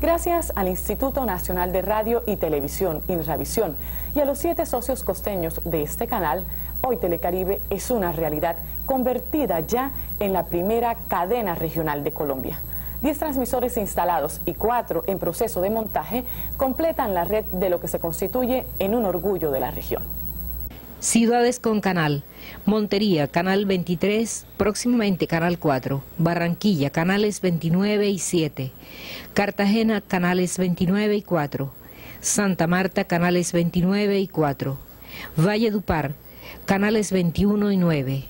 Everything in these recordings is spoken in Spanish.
Gracias al Instituto Nacional de Radio y Televisión, INRAVISIón, y a los siete socios costeños de este canal, hoy Telecaribe es una realidad convertida ya en la primera cadena regional de Colombia. Diez transmisores instalados y cuatro en proceso de montaje completan la red de lo que se constituye en un orgullo de la región. Ciudades con canal. Montería, canal 23, próximamente canal 4. Barranquilla, canales 29 y 7. Cartagena, canales 29 y 4. Santa Marta, canales 29 y 4. Valle Dupar, canales 21 y 9.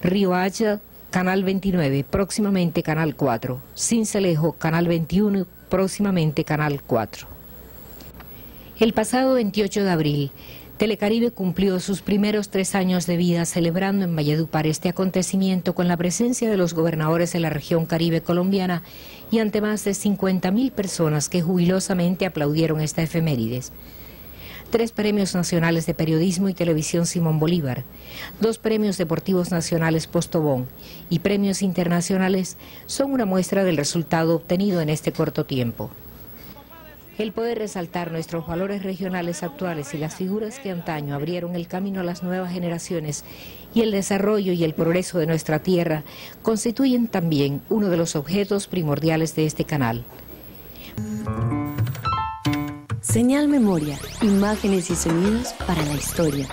Río Hacha, canal 29, próximamente canal 4. Cincelejo, canal 21, próximamente canal 4. El pasado 28 de abril, Telecaribe cumplió sus primeros tres años de vida celebrando en Valledupar este acontecimiento con la presencia de los gobernadores de la región caribe colombiana y ante más de 50.000 personas que jubilosamente aplaudieron esta efemérides. Tres premios nacionales de periodismo y televisión Simón Bolívar, dos premios deportivos nacionales Postobón y premios internacionales son una muestra del resultado obtenido en este corto tiempo. El poder resaltar nuestros valores regionales actuales y las figuras que antaño abrieron el camino a las nuevas generaciones y el desarrollo y el progreso de nuestra tierra constituyen también uno de los objetos primordiales de este canal. Señal Memoria, imágenes y sonidos para la historia.